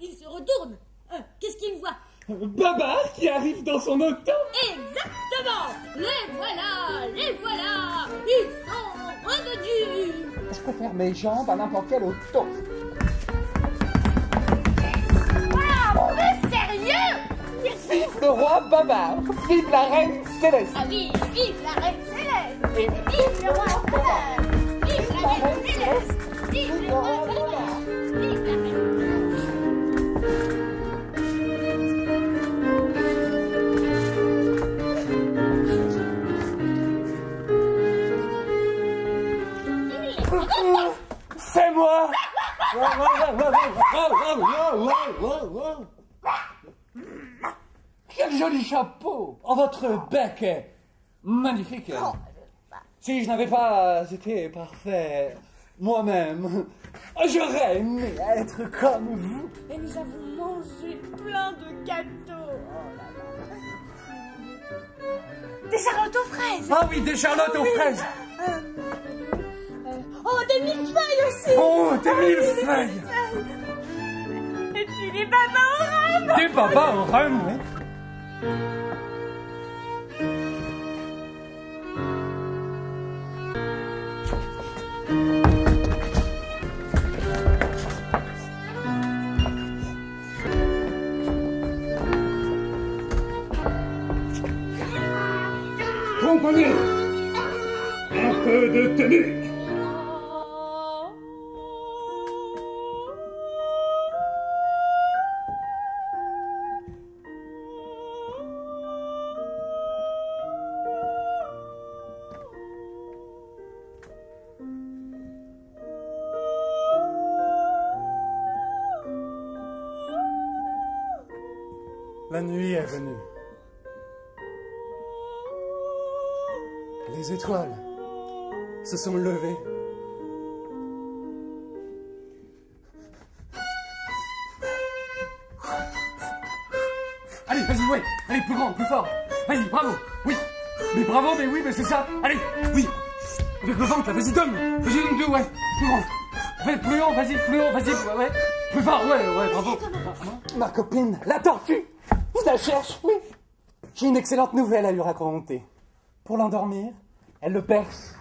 il se retourne. Euh, Qu'est-ce qu'il voit? Babar qui arrive dans son auto. Exactement. Les voilà Les voilà. Ils sont revenus. Je préfère mes jambes à n'importe quel auto. Waouh Mais sérieux! Vive le roi Babar. Vive la reine Céleste. Ah oui, vive la reine céleste. Et Vive le roi Babar. Vive la reine céleste. Vive le roi C'est moi. Quel joli chapeau. Oh, votre bec est magnifique. Si je n'avais pas été parfait. Moi-même, j'aurais aimé être comme vous. Et nous avons mangé plein de gâteaux. Oh là là. Des charlottes aux fraises. Ah oui, des charlottes aux fraises Oh, des millefeuilles aussi. Oh, des millefeuilles Et puis des babas au rhum. Des babas au rhum, oui. Comprenez Un peu de tenue La nuit est venue. Les étoiles se sont levées. Allez, vas-y, ouais. Allez, plus grand, plus fort. Vas-y, bravo. Oui. Mais bravo, mais oui, mais c'est ça. Allez, oui. Avec le ventre, là, vas-y, donne. Vas-y, donne deux, ouais. Plus grand. Vas-y, plus haut, vas-y, plus haut, vas-y, ouais, ouais. Plus fort, ouais, ouais, bravo. Ma copine, la tortue. Je la cherche, oui. J'ai une excellente nouvelle à lui raconter. Pour l'endormir, elle le perce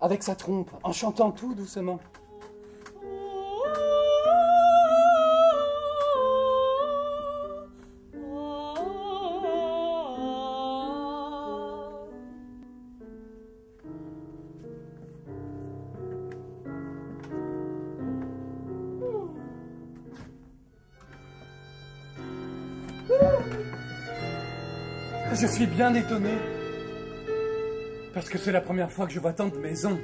avec sa trompe en chantant tout doucement. Je suis bien étonné. Parce que c'est la première fois que je vois tant de maisons